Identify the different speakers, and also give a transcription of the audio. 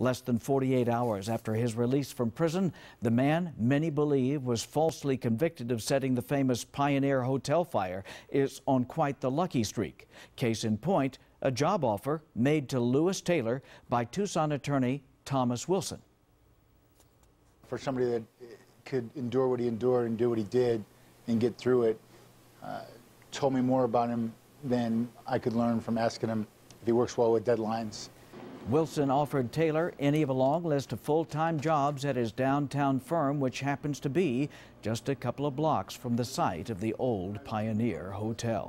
Speaker 1: Less than 48 hours after his release from prison, the man many believe was falsely convicted of setting the famous Pioneer Hotel fire is on quite the lucky streak. Case in point, a job offer made to Louis Taylor by Tucson attorney Thomas Wilson.
Speaker 2: For somebody that could endure what he endured and do what he did and get through it, uh, told me more about him than I could learn from asking him if he works well with deadlines.
Speaker 1: Wilson offered Taylor any of a long list of full-time jobs at his downtown firm, which happens to be just a couple of blocks from the site of the old Pioneer Hotel.